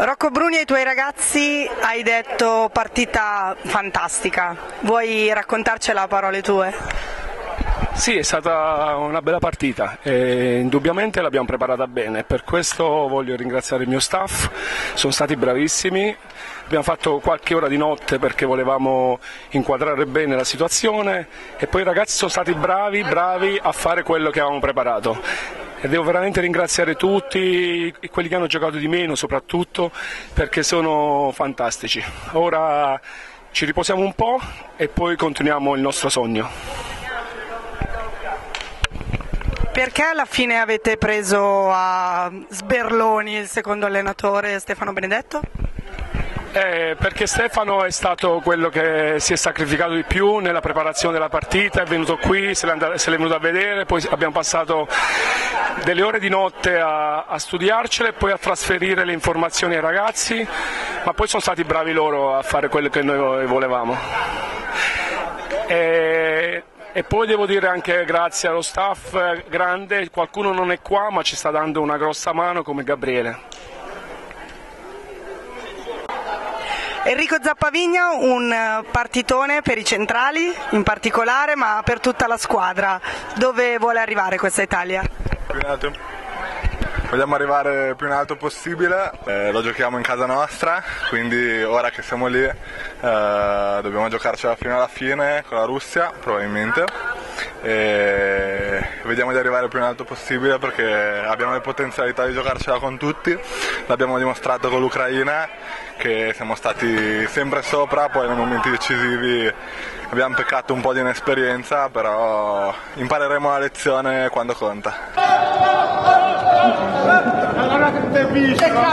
Rocco Bruni ai tuoi ragazzi hai detto partita fantastica, vuoi raccontarcela a parole tue? Sì, è stata una bella partita e indubbiamente l'abbiamo preparata bene, per questo voglio ringraziare il mio staff, sono stati bravissimi, abbiamo fatto qualche ora di notte perché volevamo inquadrare bene la situazione e poi i ragazzi sono stati bravi, bravi a fare quello che avevamo preparato e devo veramente ringraziare tutti, quelli che hanno giocato di meno soprattutto, perché sono fantastici. Ora ci riposiamo un po' e poi continuiamo il nostro sogno. Perché alla fine avete preso a sberloni il secondo allenatore Stefano Benedetto? Eh, perché Stefano è stato quello che si è sacrificato di più nella preparazione della partita, è venuto qui, se l'è, l'è venuto a vedere, poi abbiamo passato delle ore di notte a, a studiarcele e poi a trasferire le informazioni ai ragazzi, ma poi sono stati bravi loro a fare quello che noi volevamo. E, e poi devo dire anche grazie allo staff grande, qualcuno non è qua ma ci sta dando una grossa mano come Gabriele. Enrico Zappavigna, un partitone per i centrali in particolare, ma per tutta la squadra. Dove vuole arrivare questa Italia? Alto. Vogliamo arrivare più in alto possibile, eh, lo giochiamo in casa nostra, quindi ora che siamo lì eh, dobbiamo giocarcela fino alla fine con la Russia probabilmente. E vediamo di arrivare più in alto possibile perché abbiamo le potenzialità di giocarcela con tutti, l'abbiamo dimostrato con l'Ucraina che siamo stati sempre sopra, poi nei momenti decisivi abbiamo peccato un po' di inesperienza, però impareremo la lezione quando conta. 手際。